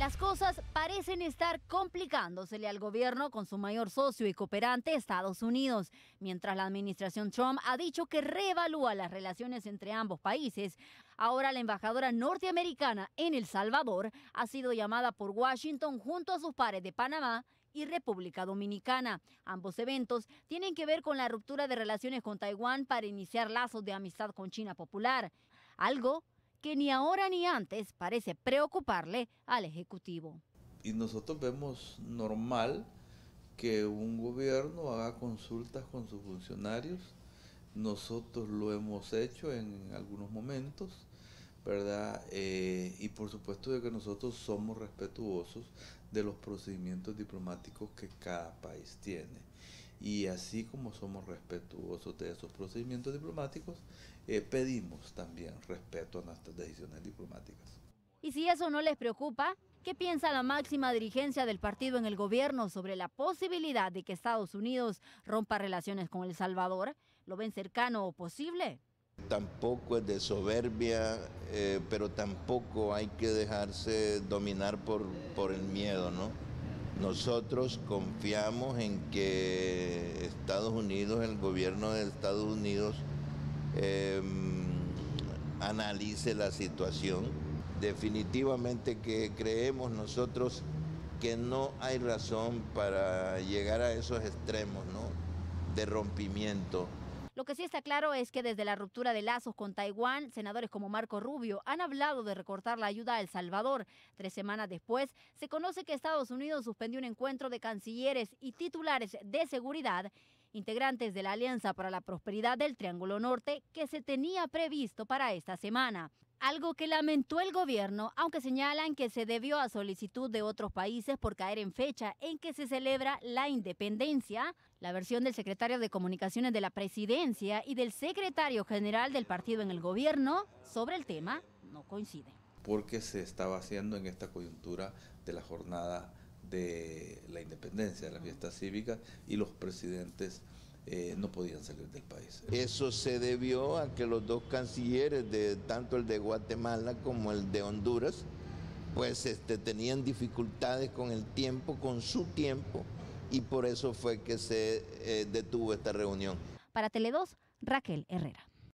Las cosas parecen estar complicándosele al gobierno con su mayor socio y cooperante Estados Unidos, mientras la administración Trump ha dicho que reevalúa las relaciones entre ambos países. Ahora la embajadora norteamericana en El Salvador ha sido llamada por Washington junto a sus pares de Panamá y República Dominicana. Ambos eventos tienen que ver con la ruptura de relaciones con Taiwán para iniciar lazos de amistad con China Popular, algo que ni ahora ni antes parece preocuparle al Ejecutivo. Y nosotros vemos normal que un gobierno haga consultas con sus funcionarios. Nosotros lo hemos hecho en algunos momentos, ¿verdad? Eh, y por supuesto de que nosotros somos respetuosos de los procedimientos diplomáticos que cada país tiene y así como somos respetuosos de esos procedimientos diplomáticos, eh, pedimos también respeto a nuestras decisiones diplomáticas. Y si eso no les preocupa, ¿qué piensa la máxima dirigencia del partido en el gobierno sobre la posibilidad de que Estados Unidos rompa relaciones con El Salvador? ¿Lo ven cercano o posible? Tampoco es de soberbia, eh, pero tampoco hay que dejarse dominar por, por el miedo, ¿no? Nosotros confiamos en que Estados Unidos, el gobierno de Estados Unidos, em, analice la situación. Definitivamente que creemos nosotros que no hay razón para llegar a esos extremos ¿no? de rompimiento. Lo que sí está claro es que desde la ruptura de lazos con Taiwán, senadores como Marco Rubio han hablado de recortar la ayuda a El Salvador. Tres semanas después, se conoce que Estados Unidos suspendió un encuentro de cancilleres y titulares de seguridad integrantes de la Alianza para la Prosperidad del Triángulo Norte que se tenía previsto para esta semana. Algo que lamentó el gobierno, aunque señalan que se debió a solicitud de otros países por caer en fecha en que se celebra la independencia. La versión del secretario de Comunicaciones de la Presidencia y del secretario general del partido en el gobierno sobre el tema no coincide. Porque se estaba haciendo en esta coyuntura de la jornada de la independencia, de la fiesta cívica, y los presidentes eh, no podían salir del país. Eso se debió a que los dos cancilleres, de, tanto el de Guatemala como el de Honduras, pues este, tenían dificultades con el tiempo, con su tiempo, y por eso fue que se eh, detuvo esta reunión. Para Tele2, Raquel Herrera.